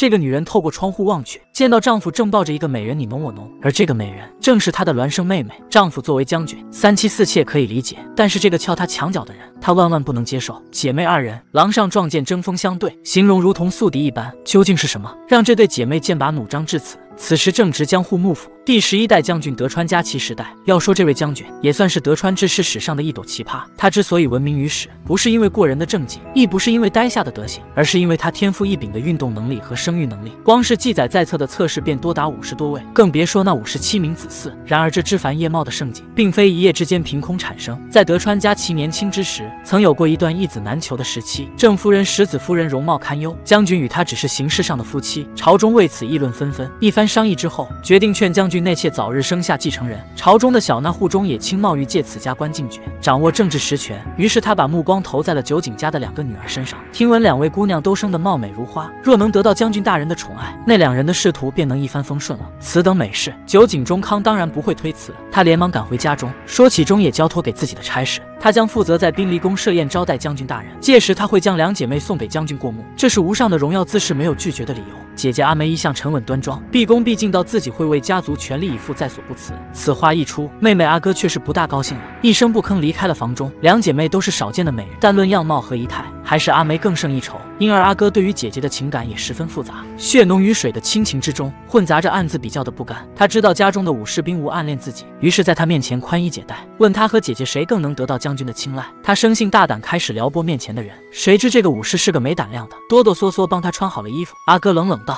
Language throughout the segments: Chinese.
这个女人透过窗户望去，见到丈夫正抱着一个美人你侬我侬，而这个美人正是她的孪生妹妹。丈夫作为将军，三妻四妾可以理解，但是这个撬她墙角的人，她万万不能接受。姐妹二人廊上撞见，针锋相对，形容如同宿敌一般。究竟是什么让这对姐妹剑拔弩张至此？此时正值江户幕府第十一代将军德川家齐时代。要说这位将军也算是德川志士史上的一朵奇葩。他之所以闻名于世，不是因为过人的政绩，亦不是因为呆下的德行，而是因为他天赋异禀的运动能力和生育能力。光是记载在册的测试便多达五十多位，更别说那五十七名子嗣。然而这枝繁叶茂的盛景，并非一夜之间凭空产生。在德川家齐年轻之时，曾有过一段一子难求的时期。郑夫人、石子夫人容貌堪忧，将军与她只是形式上的夫妻。朝中为此议论纷纷。一番。商议之后，决定劝将军内妾早日生下继承人。朝中的小纳户中野青茂欲借此加官进爵，掌握政治实权。于是他把目光投在了酒井家的两个女儿身上。听闻两位姑娘都生得貌美如花，若能得到将军大人的宠爱，那两人的仕途便能一帆风顺了。此等美事，酒井中康当然不会推辞。他连忙赶回家中，说起中野交托给自己的差事，他将负责在宾离宫设宴招待将军大人。届时他会将两姐妹送给将军过目，这是无上的荣耀，自是没有拒绝的理由。姐姐阿梅一向沉稳端庄，毕恭毕敬到自己会为家族全力以赴，在所不辞。此话一出，妹妹阿哥却是不大高兴了，一声不吭离开了房中。两姐妹都是少见的美人，但论样貌和仪态，还是阿梅更胜一筹。因而阿哥对于姐姐的情感也十分复杂，血浓于水的亲情之中，混杂着暗自比较的不甘。他知道家中的武士兵无暗恋自己，于是在他面前宽衣解带，问他和姐姐谁更能得到将军的青睐。他生性大胆，开始撩拨面前的人。谁知这个武士是个没胆量的，哆哆嗦嗦帮他穿好了衣服。阿哥冷冷道。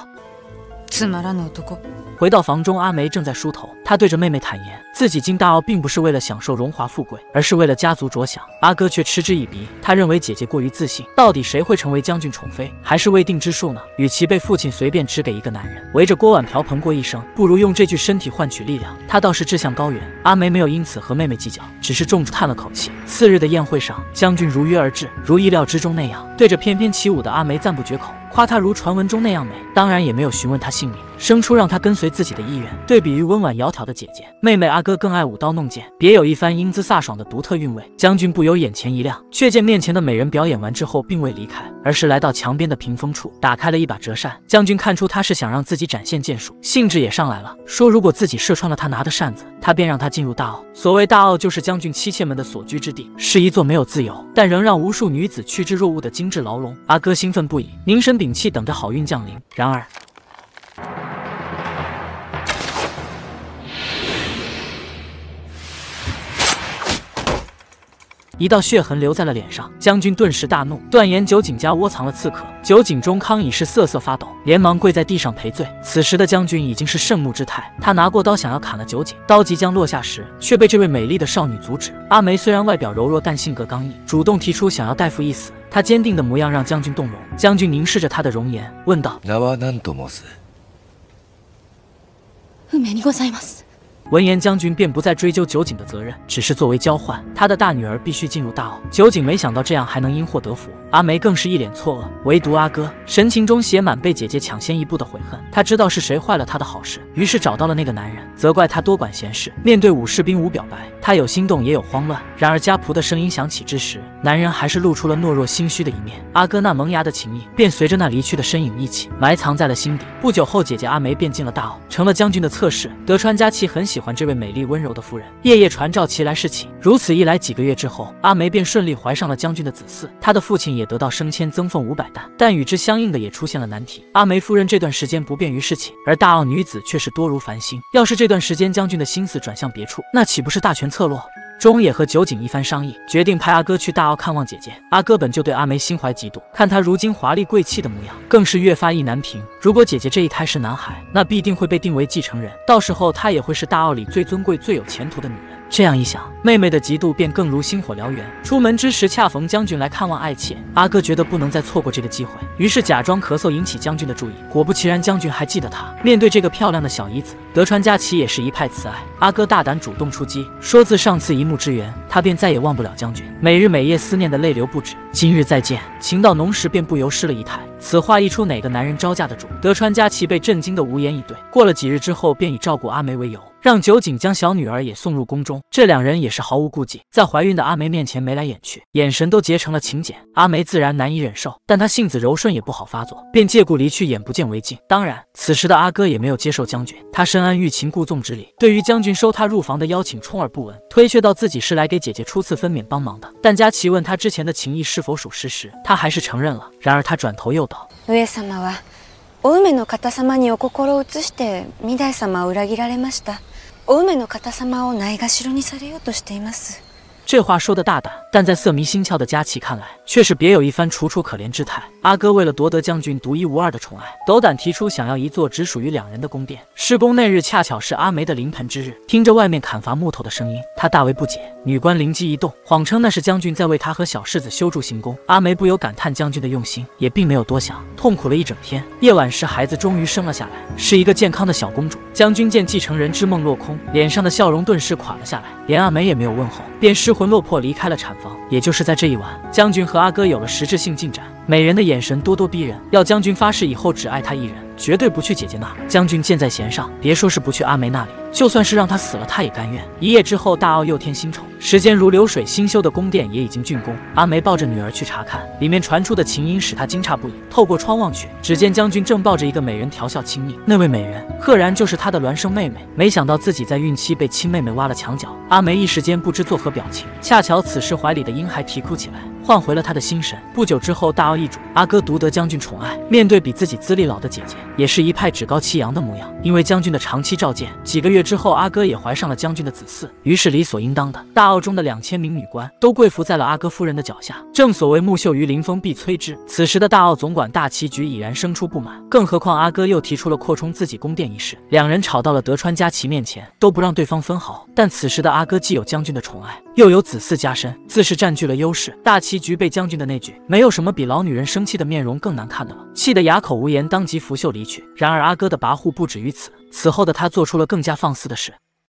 つまらぬ男。回到房中，阿梅正在梳头。她对着妹妹坦言，自己进大奥并不是为了享受荣华富贵，而是为了家族着想。阿哥却嗤之以鼻，他认为姐姐过于自信。到底谁会成为将军宠妃，还是未定之数呢？与其被父亲随便指给一个男人，围着锅碗瓢盆过一生，不如用这具身体换取力量。他倒是志向高远。阿梅没有因此和妹妹计较，只是重叹了口气。次日的宴会上，将军如约而至，如意料之中那样， 对着翩翩起舞的阿梅赞不绝口。夸她如传闻中那样美，当然也没有询问她姓名，生出让她跟随自己的意愿。对比于温婉窈窕的姐姐，妹妹阿哥更爱舞刀弄剑，别有一番英姿飒爽的独特韵味。将军不由眼前一亮，却见面前的美人表演完之后，并未离开，而是来到墙边的屏风处，打开了一把折扇。将军看出他是想让自己展现剑术，兴致也上来了，说如果自己射穿了他拿的扇子，他便让他进入大奥。所谓大奥，就是将军妻妾们的所居之地，是一座没有自由，但仍让无数女子趋之若鹜的精致牢笼。阿哥兴奋不已，凝神。屏气，等着好运降临。然而。一道血痕留在了脸上，将军顿时大怒，断言酒井家窝藏了刺客。酒井中康已是瑟瑟发抖，连忙跪在地上赔罪。此时的将军已经是盛怒之态，他拿过刀想要砍了酒井，刀即将落下时，却被这位美丽的少女阻止。阿梅虽然外表柔弱，但性格刚毅，主动提出想要代父一死。她坚定的模样让将军动容。将军凝视着她的容颜，问道：“闻言，将军便不再追究酒井的责任，只是作为交换，他的大女儿必须进入大奥。酒井没想到这样还能因祸得福，阿梅更是一脸错愕，唯独阿哥神情中写满被姐姐抢先一步的悔恨。他知道是谁坏了他的好事，于是找到了那个男人，责怪他多管闲事。面对武士兵无表白，他有心动也有慌乱。然而家仆的声音响起之时，男人还是露出了懦弱心虚的一面。阿哥那萌芽的情谊便随着那离去的身影一起埋藏在了心底。不久后，姐姐阿梅便进了大奥，成了将军的侧室。德川家齐很喜。欢这位美丽温柔的夫人，夜夜传召其来侍寝。如此一来，几个月之后，阿梅便顺利怀上了将军的子嗣。她的父亲也得到升迁，增俸五百担。但与之相应的也出现了难题。阿梅夫人这段时间不便于侍寝，而大奥女子却是多如繁星。要是这段时间将军的心思转向别处，那岂不是大权侧落？中野和酒井一番商议，决定派阿哥去大奥看望姐姐。阿哥本就对阿梅心怀嫉妒，看她如今华丽贵气的模样，更是越发意难平。如果姐姐这一胎是男孩，那必定会被定为继承人，到时候她也会是大奥里最尊贵、最有前途的女人。这样一想，妹妹的嫉妒便更如星火燎原。出门之时，恰逢将军来看望爱妾，阿哥觉得不能再错过这个机会，于是假装咳嗽引起将军的注意。果不其然，将军还记得他。面对这个漂亮的小姨子，德川家齐也是一派慈爱。阿哥大胆主动出击，说自上次一幕之缘，他便再也忘不了将军，每日每夜思念的泪流不止。今日再见，情到浓时便不由失了仪态。此话一出，哪个男人招架得住？德川家齐被震惊的无言以对。过了几日之后，便以照顾阿梅为由。让酒井将小女儿也送入宫中。这两人也是毫无顾忌，在怀孕的阿梅面前眉来眼去，眼神都结成了情茧。阿梅自然难以忍受，但她性子柔顺，也不好发作，便借故离去，眼不见为净。当然，此时的阿哥也没有接受将军，他深谙欲擒故纵之理，对于将军收他入房的邀请充耳不闻，推却到自己是来给姐姐初次分娩帮忙的。但佳琪问他之前的情谊是否属实时，他还是承认了。然而他转头又道：“上様はお梅の方様にお心を移して御台様を裏切られました。 お梅の方様をないがしろにされようとしています。”这话说的大胆，但在色迷心窍的佳琪看来，却是别有一番楚楚可怜之态。阿哥为了夺得将军独一无二的宠爱，斗胆提出想要一座只属于两人的宫殿。施工那日恰巧是阿梅的临盆之日，听着外面砍伐木头的声音，他大为不解。女官灵机一动，谎称那是将军在为他和小世子修筑行宫。阿梅不由感叹将军的用心，也并没有多想，痛苦了一整天。夜晚时，孩子终于生了下来，是一个健康的小公主。将军见继承人之梦落空，脸上的笑容顿时垮了下来，连阿梅也没有问候，便失魂落魄离开了产房。也就是在这一晚，将军和阿哥有了实质性进展。美人的眼神咄咄逼人，要将军发誓以后只爱她一人。绝对不去姐姐那。将军箭在弦上，别说是不去阿梅那里，就算是让她死了，他也甘愿。一夜之后，大奥又添新宠，时间如流水，新修的宫殿也已经竣工。阿梅抱着女儿去查看，里面传出的琴音使她惊诧不已。透过窗望去，只见将军正抱着一个美人调笑亲昵，那位美人赫然就是他的孪生妹妹。没想到自己在孕期被亲妹妹挖了墙角，阿梅一时间不知作何表情。恰巧此时怀里的婴孩啼哭起来。换回了他的心神。不久之后，大奥易主，阿哥独得将军宠爱。面对比自己资历老的姐姐，也是一派趾高气扬的模样。因为将军的长期召见，几个月之后，阿哥也怀上了将军的子嗣。于是理所应当的，大奥中的两千名女官都跪伏在了阿哥夫人的脚下。正所谓木秀于林，风必摧之。此时的大奥总管大棋局已然生出不满，更何况阿哥又提出了扩充自己宫殿一事，两人吵到了德川家齐面前，都不让对方分毫。但此时的阿哥既有将军的宠爱，又有子嗣加身，自是占据了优势。大棋局被将军的那句“没有什么比老女人生气的面容更难看的了”，气得哑口无言，当即拂袖离去。然而阿哥的跋扈不止于此，此后的他做出了更加放肆的事。